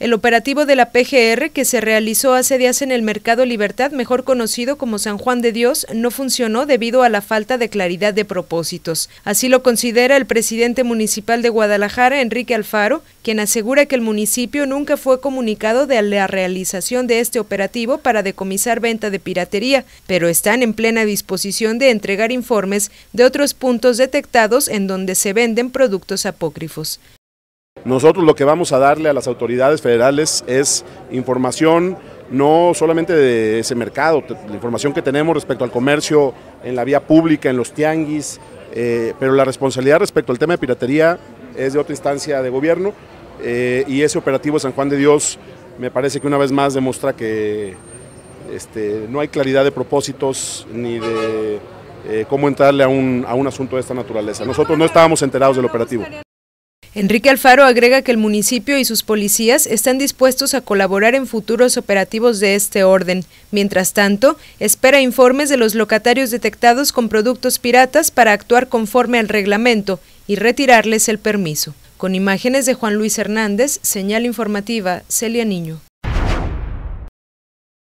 El operativo de la PGR que se realizó hace días en el Mercado Libertad, mejor conocido como San Juan de Dios, no funcionó debido a la falta de claridad de propósitos. Así lo considera el presidente municipal de Guadalajara, Enrique Alfaro, quien asegura que el municipio nunca fue comunicado de la realización de este operativo para decomisar venta de piratería, pero están en plena disposición de entregar informes de otros puntos detectados en donde se venden productos apócrifos. Nosotros lo que vamos a darle a las autoridades federales es información no solamente de ese mercado, la información que tenemos respecto al comercio en la vía pública, en los tianguis, eh, pero la responsabilidad respecto al tema de piratería es de otra instancia de gobierno eh, y ese operativo San Juan de Dios me parece que una vez más demuestra que este, no hay claridad de propósitos ni de eh, cómo entrarle a un, a un asunto de esta naturaleza. Nosotros no estábamos enterados del operativo. Enrique Alfaro agrega que el municipio y sus policías están dispuestos a colaborar en futuros operativos de este orden. Mientras tanto, espera informes de los locatarios detectados con productos piratas para actuar conforme al reglamento y retirarles el permiso. Con imágenes de Juan Luis Hernández, señal informativa, Celia Niño.